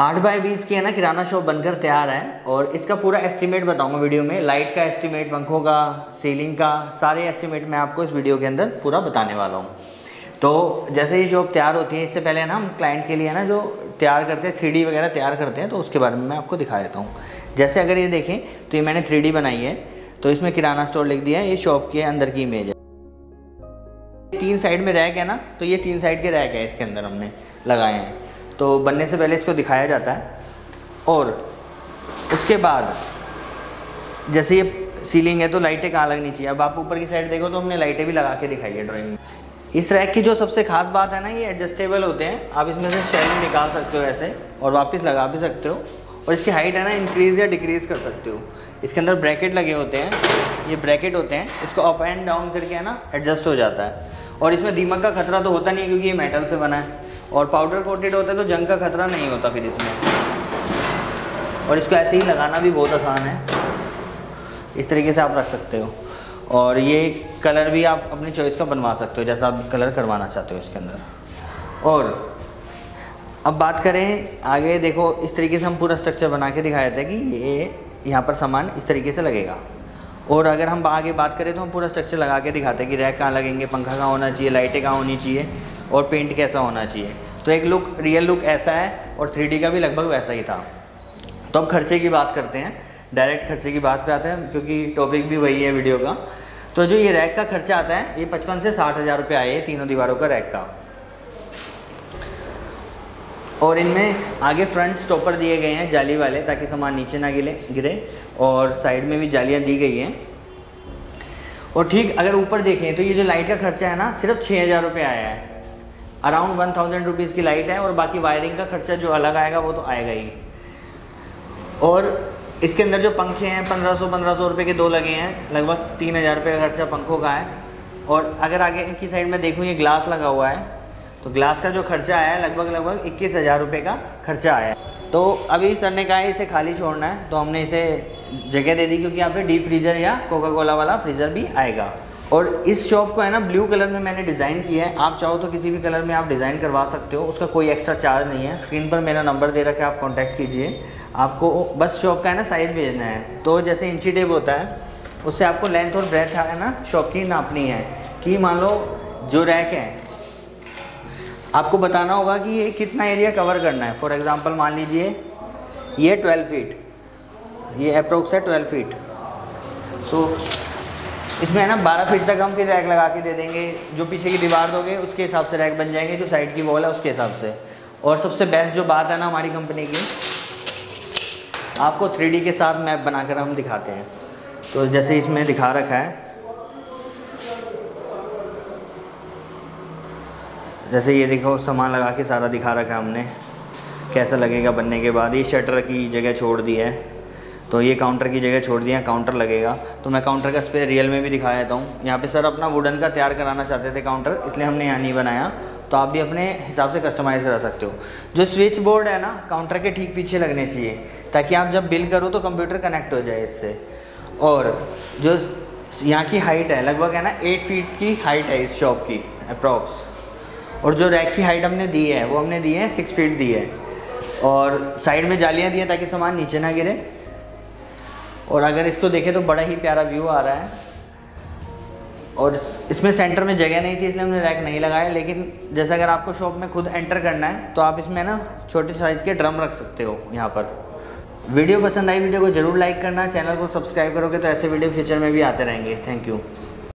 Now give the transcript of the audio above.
आठ बाई बीस की है ना, किराना शॉप बनकर तैयार है और इसका पूरा एस्टिमेट बताऊँगा वीडियो में। लाइट का एस्टिमेट पंखों का सीलिंग का, सारे एस्टिमेट मैं आपको इस वीडियो के अंदर पूरा बताने वाला हूँ। तो जैसे ये शॉप तैयार होती है, इससे पहले ना हम क्लाइंट के लिए ना जो तैयार करते हैं थ्री वगैरह तैयार करते हैं तो उसके बारे में मैं आपको दिखा देता हूँ। जैसे अगर ये देखें तो ये मैंने थ्री बनाई है तो इसमें किराना स्टोर लिख दिया है, ये शॉप के अंदर की इमेज है। तीन साइड में रैक है ना तो ये तीन साइड के रैक है इसके अंदर हमने लगाए हैं। तो बनने से पहले इसको दिखाया जाता है। और उसके बाद, जैसे ये सीलिंग है तो लाइटें कहाँ लगनी चाहिए? अब आप ऊपर की साइड देखो तो हमने लाइटें भी लगा के दिखाई है ड्राइंग में। इस रैक की जो सबसे खास बात है ना, ये एडजस्टेबल होते हैं। आप इसमें से शेलिंग निकाल सकते हो ऐसे और वापस लगा भी सकते हो। और इसकी हाइट है ना इंक्रीज़ या डिक्रीज़ कर सकते हो। इसके अंदर ब्रैकेट लगे होते हैं। ये ब्रैकेट होते हैं। इसको अप एंड डाउन करके है ना एडजस्ट हो जाता है। और इसमें दीमक का खतरा तो होता नहीं है क्योंकि ये मेटल से बना है। और पाउडर कोटेड होता है तो जंग का खतरा नहीं होता फिर इसमें। और इसको ऐसे ही लगाना भी बहुत आसान है। इस तरीके से आप रख सकते हो। और ये कलर भी आप अपनी चॉइस का बनवा सकते हो, जैसा आप कलर करवाना चाहते हो इसके अंदर। और अब बात करें, आगे देखो, इस तरीके से हम पूरा स्ट्रक्चर बना के दिखाए थे कि ये यहाँ पर सामान इस तरीके से लगेगा। और अगर हम आगे बात करें तो हम पूरा स्ट्रक्चर लगा के दिखाते हैं कि रैक कहाँ लगेंगे, पंखा कहाँ होना चाहिए, लाइटें कहाँ होनी चाहिए और पेंट कैसा होना चाहिए। तो एक लुक रियल लुक ऐसा है और थ्री का भी लगभग वैसा ही था। तो अब खर्चे की बात करते हैं। डायरेक्ट खर्चे की बात पे आते हैं क्योंकि टॉपिक भी वही है वीडियो का। तो जो ये रैक का खर्चा आता है, ये पचपन से साठ हज़ार रुपये आए तीनों दीवारों का रैक का। और इनमें आगे फ्रंट स्टॉपर दिए गए हैं जाली वाले, ताकि सामान नीचे ना गिरे गिरे, और साइड में भी जालियाँ दी गई हैं। और ठीक अगर ऊपर देखें तो ये जो लाइट का खर्चा है ना, सिर्फ़ छः हज़ार रुपये आया है। अराउंड वन थाउज़ेंड रुपीज़ की लाइट है, और बाकी वायरिंग का खर्चा जो अलग आएगा, वो तो आएगा ही। और इसके अंदर जो पंखे हैं, पंद्रह सौ पंद्रह सौ रुपये के दो लगे हैं, लगभग तीन हज़ार रुपये का खर्चा पंखों का है। और अगर आगे की साइड में देखूँ, ये ग्लास लगा हुआ है। तो ग्लास का जो खर्चा आया है, लगभग लगभग इक्कीस हज़ार रुपये का खर्चा आया तो अभी सर ने कहा है, इसे खाली छोड़ना है। तो हमने इसे जगह दे दी, क्योंकि यहाँ पे डीप फ्रीजर या कोका कोला वाला फ्रीज़र भी आएगा। और इस शॉप को है ना ब्लू कलर में मैंने डिज़ाइन किया है। आप चाहो तो किसी भी कलर में आप डिज़ाइन करवा सकते हो। उसका कोई एक्स्ट्रा चार्ज नहीं है। स्क्रीन पर मेरा नंबर दे रखा है, आप कॉन्टैक्ट कीजिए। आपको बस शॉप का है ना साइज़ भेजना है। तो जैसे इंची टेप होता है, उससे आपको लेंथ और ब्रेथ है ना शॉप की नापनी है। कि मान लो, जो रैक है आपको बताना होगा कि ये कितना एरिया कवर करना है. फॉर एग्ज़ाम्पल मान लीजिए, ये 12 फीट ये अप्रोक्स है 12 फीट तो इसमें है ना 12 फीट तक हम फिर रैक लगा के दे देंगे. जो पीछे की दीवार दोगे, उसके हिसाब से रैक बन जाएँगे. जो साइड की वॉल है, उसके हिसाब से. और सबसे बेस्ट जो बात है ना हमारी कंपनी की, आपको थ्री के साथ मैप बनाकर हम दिखाते हैं. तो जैसे इसमें दिखा रखा है जैसे ये देखो, सामान लगा के सारा दिखा रखा हमने। कैसा लगेगा बनने के बाद? ये शटर की जगह छोड़ दी है। तो ये काउंटर की जगह छोड़ दिया काउंटर लगेगा। तो मैं काउंटर का स्पेयर रियल में भी दिखा देता हूँ। यहाँ पे सर अपना वुडन का तैयार कराना चाहते थे काउंटर इसलिए हमने यहाँ नहीं बनाया। तो आप भी अपने हिसाब से कस्टमाइज़ करा सकते हो। जो स्विच बोर्ड है ना काउंटर के ठीक पीछे लगने चाहिए। ताकि आप जब बिल करो तो कंप्यूटर कनेक्ट हो जाए इससे। और जो यहाँ की हाइट है, लगभग है ना एट फीट की हाइट है इस शॉप की अप्रॉक्स और जो रैक की हाइट हमने दी है, वो हमने दी है सिक्स फीट दी है। और साइड में जालियाँ दी हैं ताकि सामान नीचे ना गिरे। और अगर इसको देखें तो बड़ा ही प्यारा व्यू आ रहा है। और इसमें सेंटर में जगह नहीं थी, इसलिए हमने रैक नहीं लगाया। लेकिन जैसे अगर आपको शॉप में खुद एंटर करना है तो आप इसमें ना छोटे साइज़ के ड्रम रख सकते हो यहाँ पर। वीडियो पसंद आई, वीडियो को ज़रूर लाइक करना चैनल को सब्सक्राइब करोगे तो ऐसे वीडियो फ्यूचर में भी आते रहेंगे। Thank you